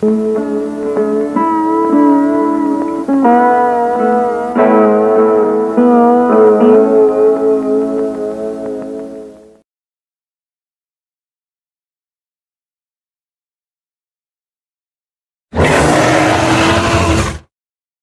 Música